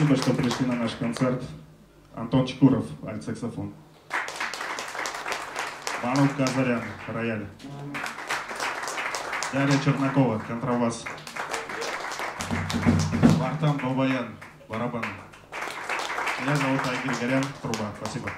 Спасибо, что пришли на наш концерт. Антон Чекуров, альт-саксофон. Манук Казарян, рояль. Дарья Чернакова, контрабас. Вартам Бабаян, барабан. Меня зовут Айгир Горян, труба. Спасибо.